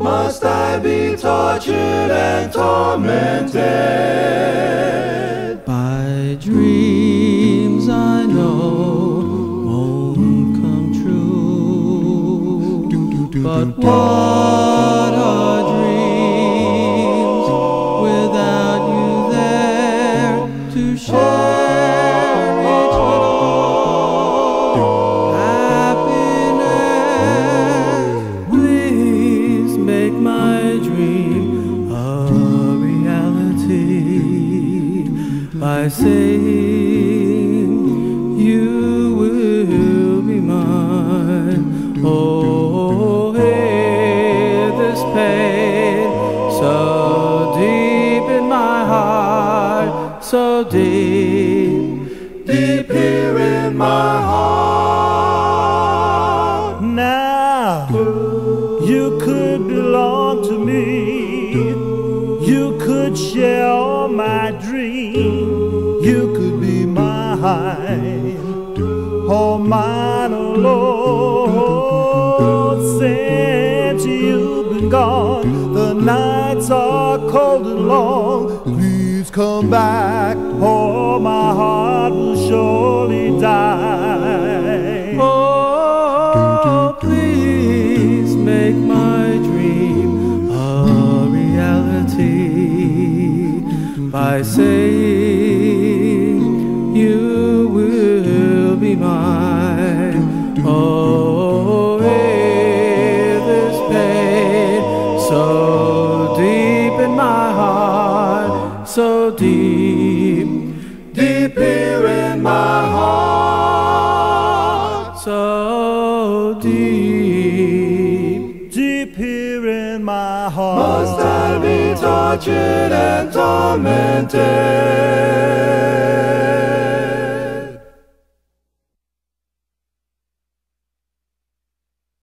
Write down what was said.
Must I be tortured and tormented by dreams I know won't come true? But what are dreams without you there to share by saying you will be mine. Oh, hey, this pain so deep in my heart, so deep, deep here in my heart. Now you could belong to me. Could share all my dreams. You could be mine, all mine alone. Since you've been gone, the nights are cold and long. Please come back, or my heart will surely die. Oh, please make my by saying you will be mine. Oh, hey, this pain so deep in my heart, so deep, deep here in my heart, so deep. My heart. Must I be tortured and tormented